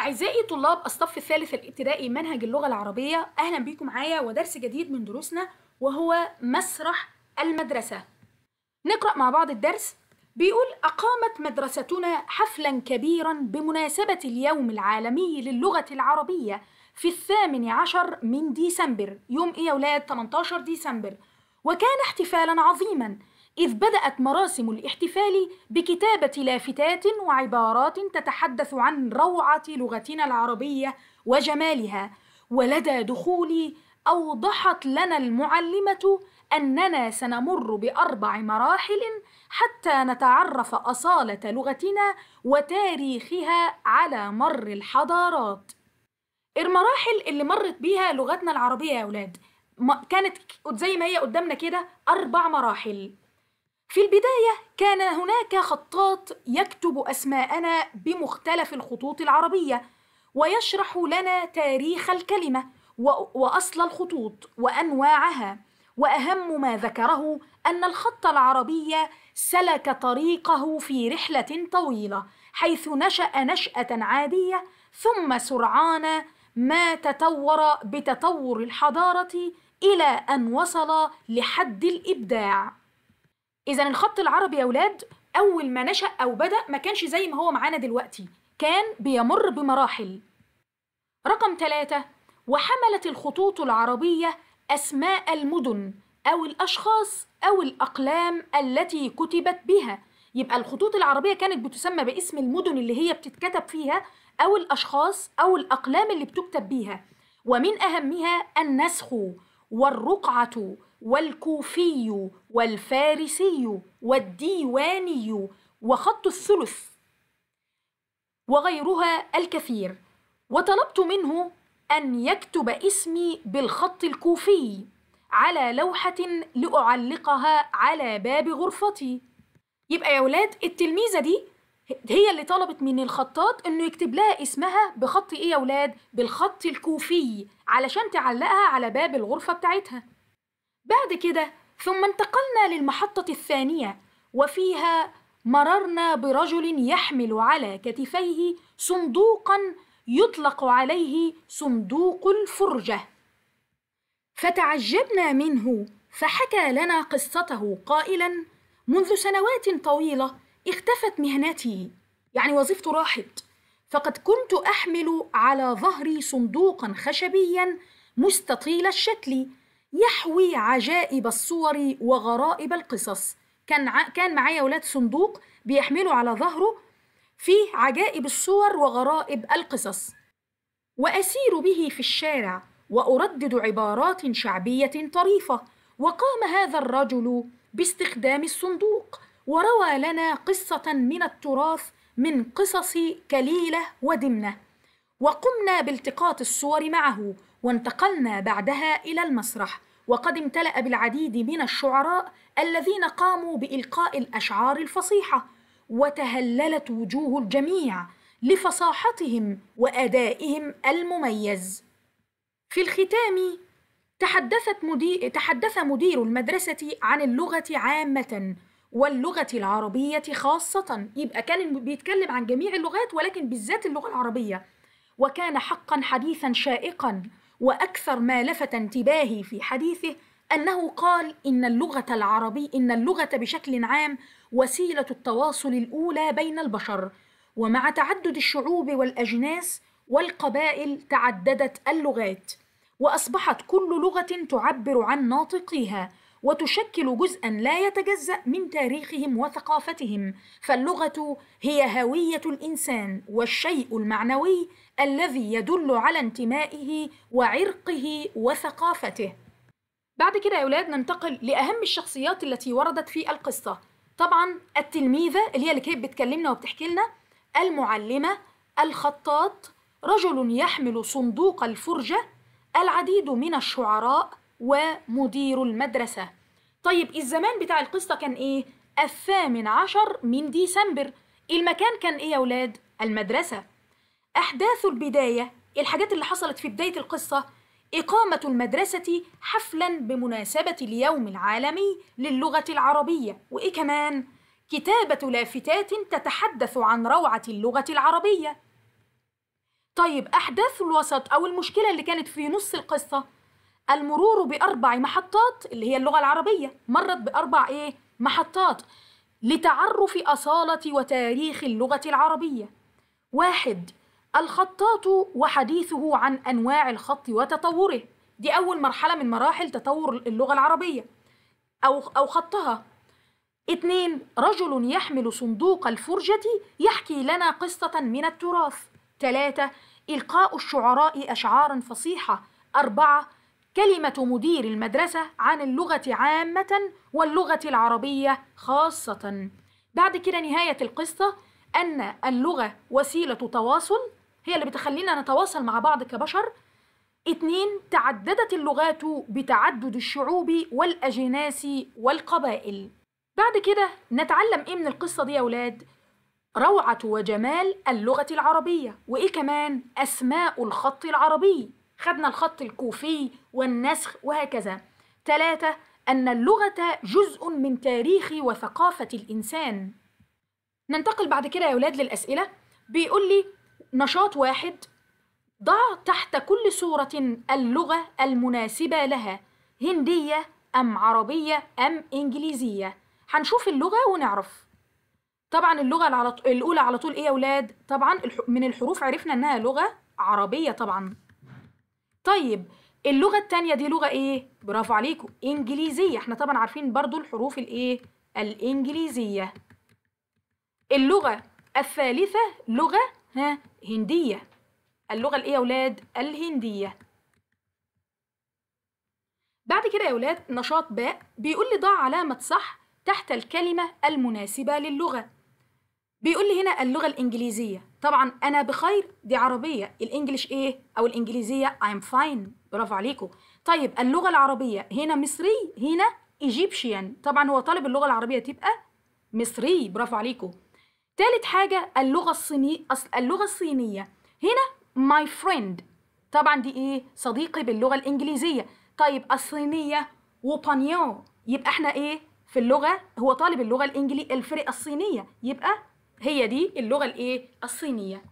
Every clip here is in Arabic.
أعزائي طلاب الصف الثالث الابتدائي منهج اللغة العربية أهلا بيكم معايا ودرس جديد من دروسنا وهو مسرح المدرسة. نقرأ مع بعض الدرس. بيقول أقامت مدرستنا حفلا كبيرا بمناسبة اليوم العالمي للغة العربية في الثامن عشر من ديسمبر يوم إيه يا ولاد؟ 18 ديسمبر. وكان احتفالا عظيما إذ بدأت مراسم الاحتفال بكتابة لافتات وعبارات تتحدث عن روعة لغتنا العربية وجمالها ولدى دخولي أوضحت لنا المعلمة أننا سنمر بأربع مراحل حتى نتعرف أصالة لغتنا وتاريخها على مر الحضارات. المراحل اللي مرت بيها لغتنا العربية يا أولاد كانت زي ما هي قدامنا كده أربع مراحل. في البداية كان هناك خطاط يكتب أسماءنا بمختلف الخطوط العربية ويشرح لنا تاريخ الكلمة وأصل الخطوط وأنواعها. وأهم ما ذكره أن الخط العربي سلك طريقه في رحلة طويلة حيث نشأ نشأة عادية ثم سرعان ما تطور بتطور الحضارة إلى أن وصل لحد الإبداع. إذا الخط العربي يا ولاد أول ما نشأ أو بدأ ما كانش زي ما هو معانا دلوقتي. كان بيمر بمراحل. رقم ثلاثة وحملت الخطوط العربية أسماء المدن أو الأشخاص أو الأقلام التي كتبت بها. يبقى الخطوط العربية كانت بتسمى باسم المدن اللي هي بتتكتب فيها أو الأشخاص أو الأقلام اللي بتكتب بيها. ومن أهمها النسخ والرقعة. والكوفي والفارسي والديواني وخط الثلث وغيرها الكثير. وطلبت منه أن يكتب اسمي بالخط الكوفي على لوحة لأعلقها على باب غرفتي. يبقى يا ولاد التلميذة دي هي اللي طلبت من الخطاط إنه يكتب لها اسمها بخط إيه يا ولاد؟ بالخط الكوفي علشان تعلقها على باب الغرفة بتاعتها. بعد كده ثم انتقلنا للمحطة الثانية وفيها مررنا برجل يحمل على كتفيه صندوقا يطلق عليه صندوق الفرجة. فتعجبنا منه فحكى لنا قصته قائلا منذ سنوات طويلة اختفت مهنتي يعني وظيفته راحت فقد كنت أحمل على ظهري صندوقا خشبيا مستطيل الشكل يحوي عجائب الصور وغرائب القصص. كان. كان معايا ولاد صندوق بيحملوا على ظهره فيه عجائب الصور وغرائب القصص. وأسير به في الشارع وأردد عبارات شعبية طريفة. وقام هذا الرجل باستخدام الصندوق وروى لنا قصة من التراث من قصص كليلة ودمنة. وقمنا بالتقاط الصور معه وانتقلنا بعدها إلى المسرح وقد امتلأ بالعديد من الشعراء الذين قاموا بإلقاء الأشعار الفصيحة وتهللت وجوه الجميع لفصاحتهم وأدائهم المميز. في الختام تحدثت مدير تحدث مدير المدرسة عن اللغة عامة واللغة العربية خاصة. يبقى كان بيتكلم عن جميع اللغات ولكن بالذات اللغة العربية. وكان حقا حديثا شائقا. وأكثر ما لفت انتباهي في حديثه أنه قال إن اللغة العربي إن اللغة بشكل عام وسيلة التواصل الأولى بين البشر ومع تعدد الشعوب والأجناس والقبائل تعددت اللغات وأصبحت كل لغة تعبر عن ناطقيها وتشكل جزءا لا يتجزأ من تاريخهم وثقافتهم فاللغة هي هوية الإنسان والشيء المعنوي الذي يدل على انتمائه وعرقه وثقافته. بعد كده يا أولاد ننتقل لأهم الشخصيات التي وردت في القصة. طبعا التلميذة اللي هي اللي كانت بتكلمنا وبتحكي لنا المعلمة الخطاط رجل يحمل صندوق الفرجة العديد من الشعراء ومدير المدرسة. طيب الزمان بتاع القصة كان إيه؟ الثامن عشر من ديسمبر. المكان كان إيه يا ولاد؟ المدرسة. أحداث البداية الحاجات اللي حصلت في بداية القصة إقامة المدرسة حفلا بمناسبة اليوم العالمي للغة العربية. وإيه كمان؟ كتابة لافتات تتحدث عن روعة اللغة العربية. طيب أحداث الوسط أو المشكلة اللي كانت في نص القصة؟ المرور بأربع محطات اللي هي اللغة العربية. مرت بأربع إيه؟ محطات لتعرف أصالة وتاريخ اللغة العربية. واحد الخطاط وحديثه عن أنواع الخط وتطوره. دي أول مرحلة من مراحل تطور اللغة العربية. أو أو خطها. اثنين رجل يحمل صندوق الفرجة يحكي لنا قصة من التراث. ثلاثة إلقاء الشعراء أشعارا فصيحة. أربعة كلمة مدير المدرسة عن اللغة عامة واللغة العربية خاصة. بعد كده نهاية القصة أن اللغة وسيلة تواصل هي اللي بتخلينا نتواصل مع بعض كبشر. اتنين تعددت اللغات بتعدد الشعوب والأجناس والقبائل. بعد كده نتعلم إيه من القصة دي يا ولاد؟ روعة وجمال اللغة العربية وإيه كمان؟ أسماء الخط العربي. خدنا الخط الكوفي والنسخ وهكذا. ثلاثة أن اللغة جزء من تاريخ وثقافة الإنسان. ننتقل بعد كده يا ولاد للأسئلة. بيقول لي نشاط واحد ضع تحت كل صورة اللغة المناسبة لها هندية أم عربية أم إنجليزية هنشوف اللغة ونعرف طبعا اللغة العلى ط- الأولى على طول إيه يا ولاد؟ طبعا من الحروف عرفنا إنها لغة عربية طبعا طيب اللغة التانية دي لغة إيه؟ برافو عليكم إنجليزية إحنا طبعا عارفين برضو الحروف الإيه؟ الإنجليزية اللغة الثالثة لغة ها هندية. اللغة الإيه يا ولاد؟ الهندية. بعد كده يا ولاد نشاط باء بيقول لي ضع علامة صح تحت الكلمة المناسبة للغة. بيقول لي هنا اللغة الإنجليزية. طبعا أنا بخير دي عربية. الإنجليش إيه؟ أو الإنجليزية I'm fine. برافو عليكم. طيب اللغة العربية. هنا مصري هنا Egyptian طبعا هو طالب اللغة العربية تبقى مصري. برافو عليكم. تالت حاجة اللغة الصينية اللغة الصينية. هنا my friend. طبعا دي إيه؟ صديقي باللغة الإنجليزية. طيب الصينية وبانيو يبقى إحنا إيه؟ في اللغة هو طالب اللغة الإنجلي الفرق الصينية. يبقى هي دي اللغة الإيه؟ الصينية.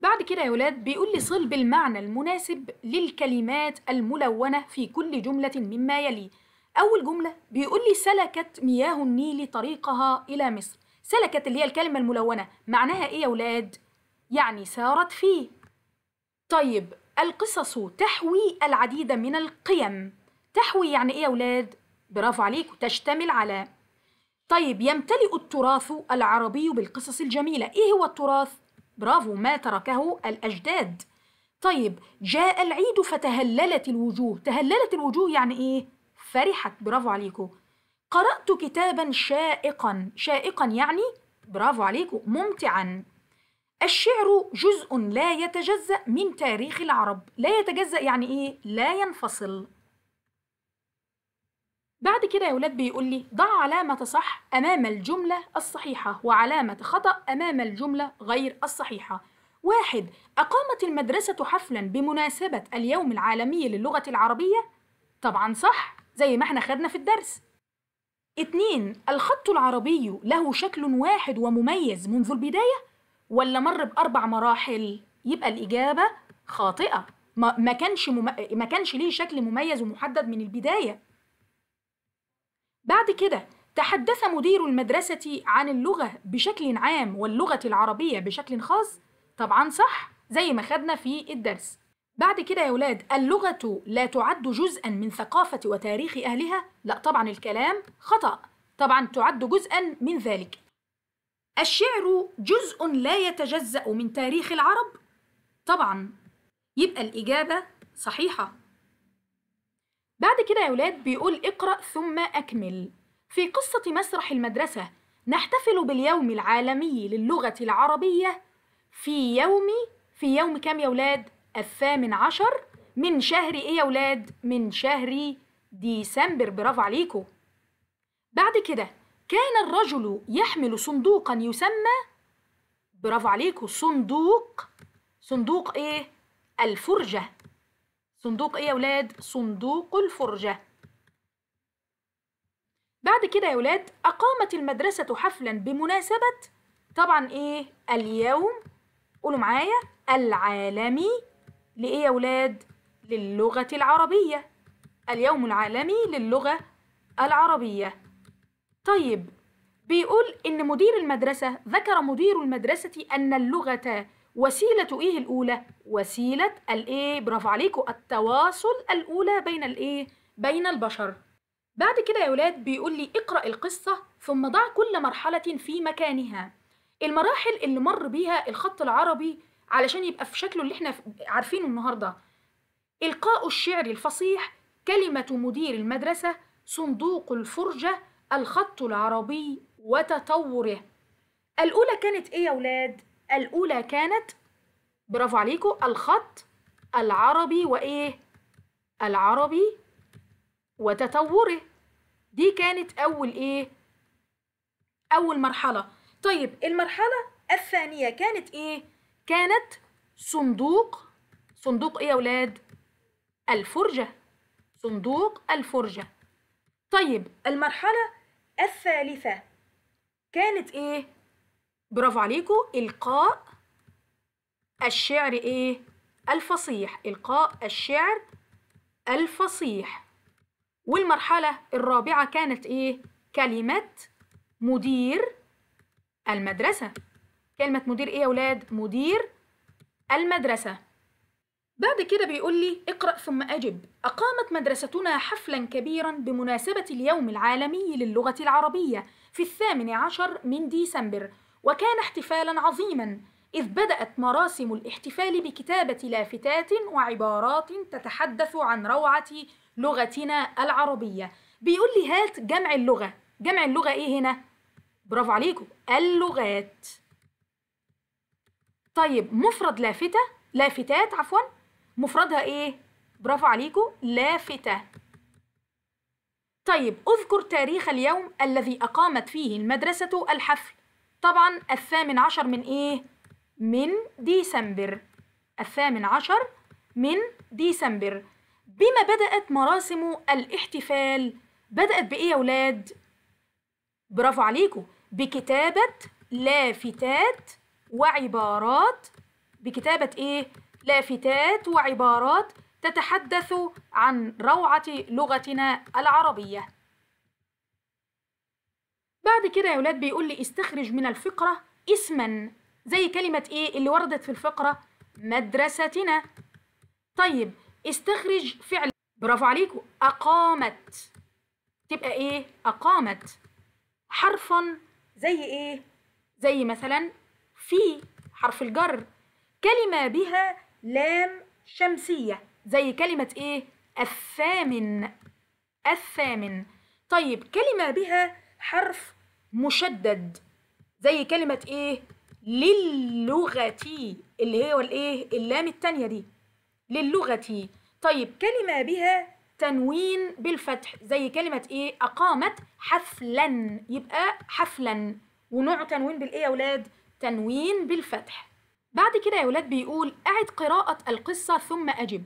بعد كده يا ولاد بيقول لي صل بالمعنى المناسب للكلمات الملونة في كل جملة مما يلي أول جملة بيقول لي سلكت مياه النيل طريقها إلى مصر. سلكت اللي هي الكلمة الملونة. معناها إيه يا ولاد؟ يعني سارت فيه. طيب القصص تحوي العديد من القيم. تحوي يعني إيه يا ولاد؟ برافو عليكم تشتمل على. طيب يمتلئ التراث العربي بالقصص الجميلة. إيه هو التراث؟ برافو ما تركه الأجداد. طيب جاء العيد فتهللت الوجوه. تهللت الوجوه يعني إيه؟ فرحت. برافو عليكم قرأت كتابا شائقا شائقا يعني برافو عليكم ممتعا. الشعر جزء لا يتجزأ من تاريخ العرب. لا يتجزأ يعني إيه؟ لا ينفصل. بعد كده يا ولاد بيقول لي ضع علامة صح أمام الجملة الصحيحة وعلامة خطأ أمام الجملة غير الصحيحة. واحد أقامت المدرسة حفلا بمناسبة اليوم العالمي للغة العربية؟ طبعا صح زي ما إحنا خدنا في الدرس. اتنين الخط العربي له شكل واحد ومميز منذ البداية؟ ولا مر بأربع مراحل؟ يبقى الإجابة خاطئة. ما ما كانش مم... ما كانش ليه شكل مميز ومحدد من البداية. بعد كده تحدث مدير المدرسة عن اللغة بشكل عام واللغة العربية بشكل خاص؟ طبعا صح زي ما خدنا في الدرس. بعد كده يا ولاد اللغة لا تعد جزءا من ثقافة وتاريخ أهلها؟ لا طبعا الكلام خطأ. طبعا تعد جزءا من ذلك. الشعر جزء لا يتجزأ من تاريخ العرب؟ طبعا. يبقى الإجابة صحيحة. بعد كده يا ولاد بيقول اقرأ ثم أكمل. في قصة مسرح المدرسة نحتفل باليوم العالمي للغة العربية في يوم في يوم كام يا ولاد؟ الثامن عشر من شهر إيه يا ولاد؟ من شهر ديسمبر برافو عليكم بعد كده كان الرجل يحمل صندوقا يسمى برافو عليكم صندوق صندوق إيه؟ الفرجة صندوق إيه يا ولاد؟ صندوق الفرجة بعد كده يا ولاد أقامت المدرسة حفلا بمناسبة طبعا إيه؟ اليوم قولوا معايا العالمي لإيه يا ولاد؟ للغة العربية اليوم العالمي للغة العربية طيب بيقول إن مدير المدرسة ذكر مدير المدرسة أن اللغة وسيلة إيه الأولى؟ وسيلة الإيه؟ برافو عليكم التواصل الأولى بين الإيه؟ بين البشر. بعد كده يا ولاد بيقول لي اقرأ القصة ثم ضع كل مرحلة في مكانها. المراحل اللي مر بيها الخط العربي علشان يبقى في شكله اللي إحنا عارفينه النهارده. إلقاء الشعر الفصيح، كلمة مدير المدرسة، صندوق الفرجة، الخط العربي وتطوره. الأولى كانت إيه يا ولاد؟ الأولى كانت برافو عليكم الخط العربي وإيه؟ العربي وتطوره دي كانت أول إيه؟ أول مرحلة طيب المرحلة الثانية كانت إيه؟ كانت صندوق صندوق إيه يا ولاد؟ الفرجة صندوق الفرجة طيب المرحلة الثالثة كانت إيه؟ برافو عليكم إلقاء الشعر إيه؟ الفصيح إلقاء الشعر الفصيح والمرحلة الرابعة كانت إيه؟ كلمة مدير المدرسة كلمة مدير إيه يا ولاد؟ مدير المدرسة. بعد كده بيقول لي اقرأ ثم أجب. أقامت مدرستنا حفلا كبيرا بمناسبة اليوم العالمي للغة العربية في الثامن عشر من ديسمبر وكان احتفالا عظيما إذ بدأت مراسم الاحتفال بكتابة لافتات وعبارات تتحدث عن روعة لغتنا العربية. بيقول لي هات جمع اللغة. جمع اللغة إيه هنا؟ برافو عليكم اللغات. طيب مفرد لافتة لافتات عفوا. مفردها إيه؟ برافو عليكم لافتة. طيب أذكر تاريخ اليوم الذي أقامت فيه المدرسة الحفل. طبعا الثامن عشر من إيه؟ من ديسمبر. الثامن عشر من ديسمبر. بما بدأت مراسم الاحتفال بدأت بإيه يا ولاد؟ برافو عليكم بكتابة لافتات وعبارات بكتابة إيه؟ لافتات وعبارات تتحدث عن روعة لغتنا العربية. بعد كده يا ولاد بيقول لي استخرج من الفقرة اسما زي كلمة إيه اللي وردت في الفقرة؟ مدرستنا. طيب استخرج فعل. برافو عليكم أقامت. تبقى إيه؟ أقامت. حرفا زي إيه؟ زي مثلا في حرف الجر. كلمة بها لام شمسية. زي كلمة إيه؟ الثامن. الثامن. طيب كلمة بها حرف مشدد. زي كلمة إيه؟ للغة اللي هي والإيه؟ اللام التانية دي. للغة طيب كلمة بها تنوين بالفتح. زي كلمة إيه؟ أقامت حفلا. يبقى حفلا. ونوع تنوين بالإيه يا ولاد؟ تنوين بالفتح بعد كده يا ولاد بيقول أعد قراءة القصة ثم أجب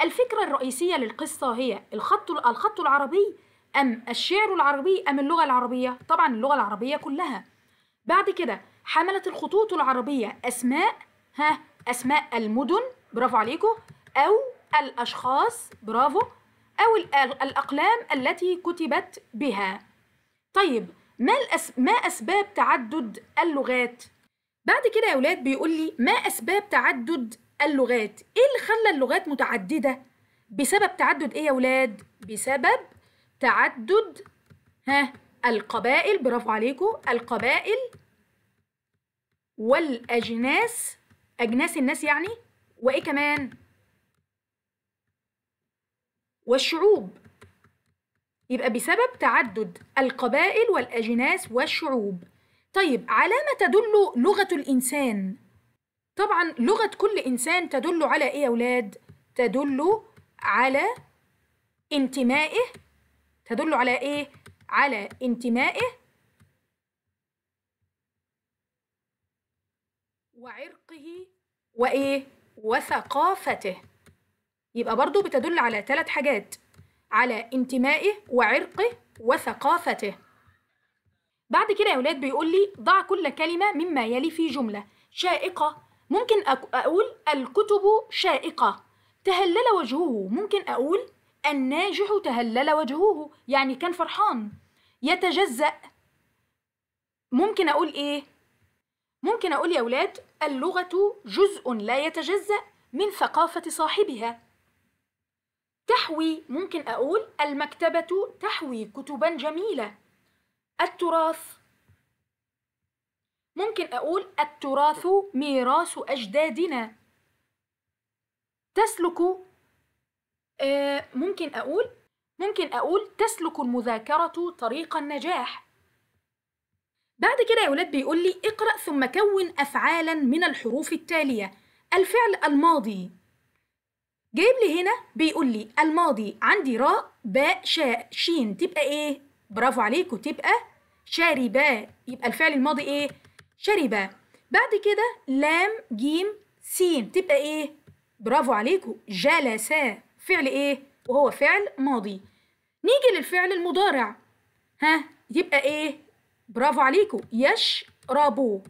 الفكرة الرئيسية للقصة هي الخط الخط العربي أم الشعر العربي أم اللغة العربية؟ طبعا اللغة العربية كلها. بعد كده حملت الخطوط العربية أسماء ها أسماء المدن برافو عليكم أو الأشخاص برافو أو الأقلام التي كتبت بها. طيب ما الأس... ما أسباب تعدد اللغات؟ بعد كده يا ولاد بيقول لي ما أسباب تعدد اللغات؟ إيه اللي خلى اللغات متعددة؟ بسبب تعدد إيه يا ولاد؟ بسبب تعدد ها القبائل برافو عليكم القبائل والأجناس أجناس الناس يعني وإيه كمان والشعوب يبقى بسبب تعدد القبائل والأجناس والشعوب طيب على ما تدل لغة الإنسان طبعا لغة كل إنسان تدل على إيه يا أولاد؟ تدل على انتمائه تدل على إيه؟ على انتمائه وعرقه وإيه؟ وثقافته يبقى برضو بتدل على ثلاث حاجات على انتمائه وعرقه وثقافته بعد كده يا ولاد بيقول لي ضع كل كلمة مما يلي في جملة. شائقة. ممكن أقول الكتب شائقة. تهلل وجهه. ممكن أقول الناجح تهلل وجهه. يعني كان فرحان. يتجزأ. ممكن أقول إيه؟ ممكن أقول يا ولاد اللغة جزء لا يتجزأ من ثقافة صاحبها. تحوي. ممكن أقول المكتبة تحوي كتبا جميلة. التراث. ممكن أقول التراث ميراث أجدادنا. تسلك آه، ممكن أقول ممكن أقول تسلك المذاكرة طريق النجاح. بعد كده يا ولاد بيقول لي اقرأ ثم كون أفعالا من الحروف التالية. الفعل الماضي. جايب لي هنا بيقول لي الماضي عندي راء باء شاء شين. تبقى إيه؟ برافو عليكم تبقى شاربا يبقى الفعل الماضي إيه؟ شربا بعد كده لام جيم سين. تبقى إيه؟ برافو عليكم جلسا فعل إيه؟ وهو فعل ماضي. نيجي للفعل المضارع. ها؟ يبقى إيه؟ برافو عليكم يشربوا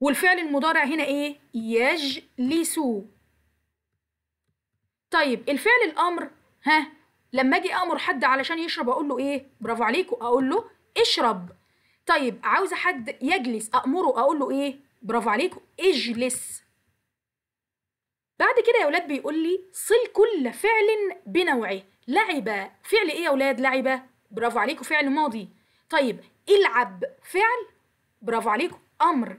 والفعل المضارع هنا إيه؟ يجلسوا طيب الفعل الأمر ها؟ لما أجي أمر حد علشان يشرب أقول له إيه؟ برافو عليكم. أقول له اشرب. طيب عاوزة حد يجلس امره أقول له إيه؟ برافو عليكم اجلس. بعد كده يا ولاد بيقول لي صل كل فعل بنوعه. لعب فعل إيه يا ولاد لعب برافو عليكم فعل ماضي. طيب العب فعل. برافو عليكم أمر.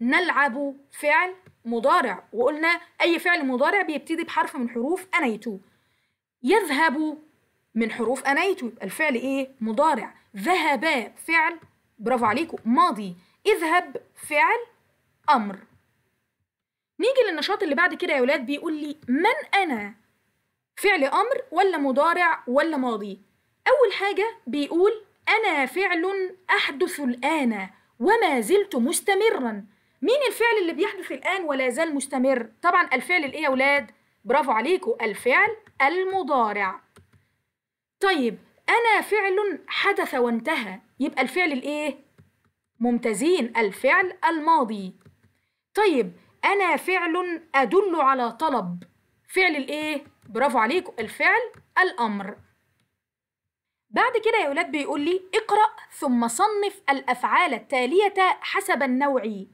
نلعب فعل مضارع. وقلنا أي فعل مضارع بيبتدي بحرف من حروف انيتو يذهب من حروف يبقى الفعل إيه؟ مضارع. ذهبا فعل. برافو عليكم. ماضي. اذهب فعل. أمر. نيجي للنشاط اللي بعد كده يا ولاد بيقول لي من أنا؟ فعل أمر ولا مضارع ولا ماضي؟ أول حاجة بيقول أنا فعل أحدث الآن وما زلت مستمرا. مين الفعل اللي بيحدث الآن ولا زال مستمر؟ طبعا الفعل الايه يا ولاد؟ برافو عليكم. الفعل المضارع. طيب أنا فعل حدث وانتهى. يبقى الفعل الإيه؟ ممتازين. الفعل الماضي. طيب أنا فعل أدل على طلب. فعل الإيه؟ برافو عليكم. الفعل الأمر. بعد كده يا ولاد بيقول لي اقرأ ثم صنف الأفعال التالية حسب النوع.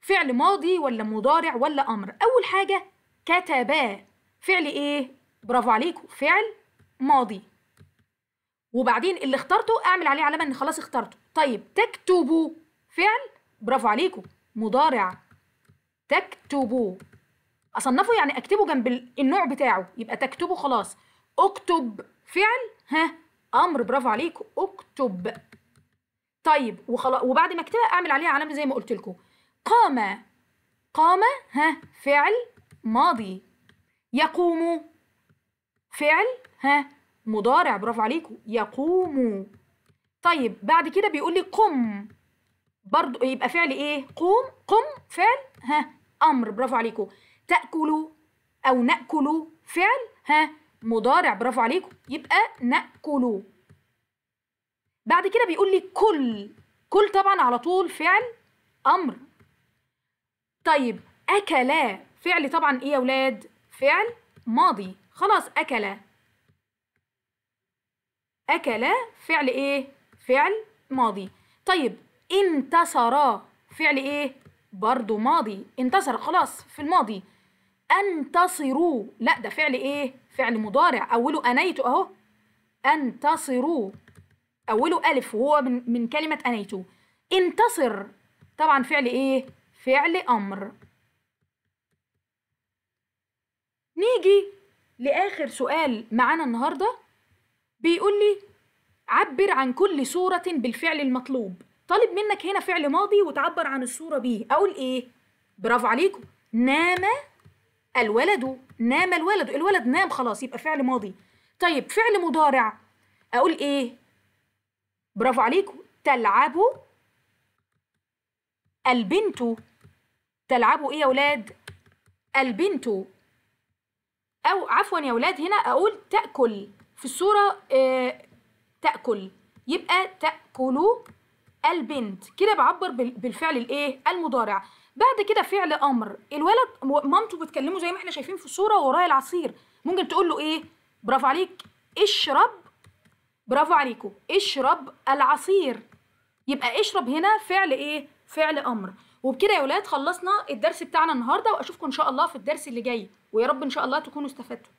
فعل ماضي ولا مضارع ولا أمر. أول حاجة كتبا. فعل إيه؟ برافو عليكم فعل ماضي. وبعدين اللي اخترته اعمل عليه علامة ان خلاص اخترته. طيب تكتبوا فعل برافو عليكم مضارع. تكتبوا. أصنفه يعني أكتبه جنب ال- النوع بتاعه يبقى تكتبه خلاص. اكتب فعل ها أمر برافو عليكم اكتب. طيب وخلاص وبعد ما اكتبها اعمل عليها علامة زي ما قلت لكم. قام قام ها فعل ماضي. يقوم فعل ها مضارع برافو عليكم يقوم. طيب بعد كده بيقول لي قم. برضو يبقى فعل إيه؟ قوم قم فعل ها أمر برافو عليكم تاكلوا أو نأكل فعل ها مضارع برافو عليكم يبقى نأكل. بعد كده بيقول لي كل. كل طبعا على طول فعل أمر. طيب اكلا فعل طبعا إيه يا ولاد؟ فعل ماضي. خلاص اكلا اكلا فعل إيه؟ فعل ماضي. طيب انتصرا فعل إيه؟ برضو ماضي. انتصر خلاص في الماضي. انتصروا لا ده فعل إيه؟ فعل مضارع. أوله أنيت أهو. انتصروا أوله ألف وهو من من كلمة أنيت. انتصر طبعا فعل إيه؟ فعل أمر. نيجي لآخر سؤال معانا النهارده. بيقول لي عبر عن كل صورة بالفعل المطلوب. طالب منك هنا فعل ماضي وتعبر عن الصورة بيه أقول إيه؟ برافو عليكم. نام الولد. نام الولد. الولد نام خلاص يبقى فعل ماضي. طيب فعل مضارع. أقول إيه؟ برافو عليكم. تلعب البنت. تلعبوا إيه يا ولاد؟ البنت. أو عفوا يا ولاد هنا أقول تأكل في الصورة آه تأكل. يبقى تأكل البنت. كده بعبر بال- بالفعل الإيه؟ المضارع. بعد كده فعل أمر. الولد مامته بتكلمه زي ما إحنا شايفين في الصورة ورايا العصير. ممكن تقول له إيه؟ برافو عليك اشرب برافو عليكم اشرب العصير. يبقى اشرب هنا فعل إيه؟ فعل أمر. وبكده يا ولاد خلصنا الدرس بتاعنا النهارده واشوفكم ان شاء الله في الدرس اللي جاي. ويا رب ان شاء الله تكونوا استفدتوا.